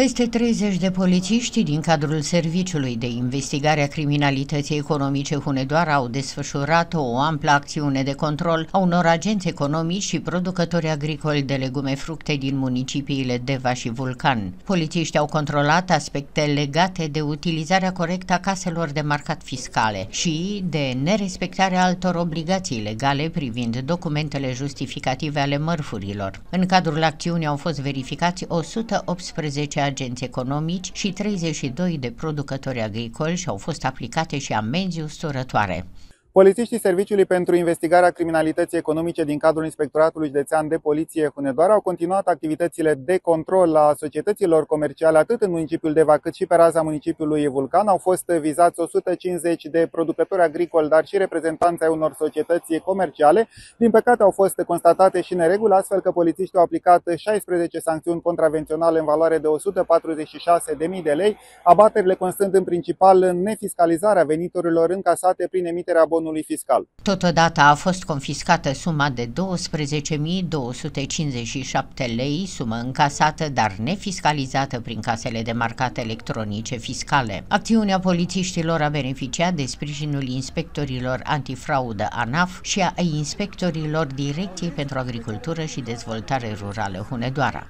Peste 30 de polițiști din cadrul Serviciului de Investigare a Criminalității Economice Hunedoara au desfășurat o amplă acțiune de control a unor agenți economici și producători agricoli de legume fructe din municipiile Deva și Vulcan. Polițiștii au controlat aspecte legate de utilizarea corectă a caselor de marcat fiscale și de nerespectarea altor obligații legale privind documentele justificative ale mărfurilor. În cadrul acțiunii au fost verificați 118 agenți economici și 32 de producători agricoli și au fost aplicate și amenzi usturătoare. Polițiștii Serviciului pentru Investigarea Criminalității Economice din cadrul Inspectoratului Județean de Poliție Hunedoara au continuat activitățile de control a societăților comerciale atât în municipiul Deva cât și pe raza municipiului Vulcan. Au fost vizați 150 de producători agricoli, dar și reprezentanți ai unor societăți comerciale. Din păcate au fost constatate și nereguli, astfel că polițiștii au aplicat 16 sancțiuni contravenționale în valoare de 146.000 de lei, abaterile constând în principal în nefiscalizarea veniturilor încasate prin emiterea bonului fiscal. Totodată a fost confiscată suma de 12.257 lei, sumă încasată, dar nefiscalizată prin casele de marcat electronice fiscale. Acțiunea polițiștilor a beneficiat de sprijinul inspectorilor antifraudă ANAF și a inspectorilor Direcției pentru Agricultură și Dezvoltare Rurală Hunedoara.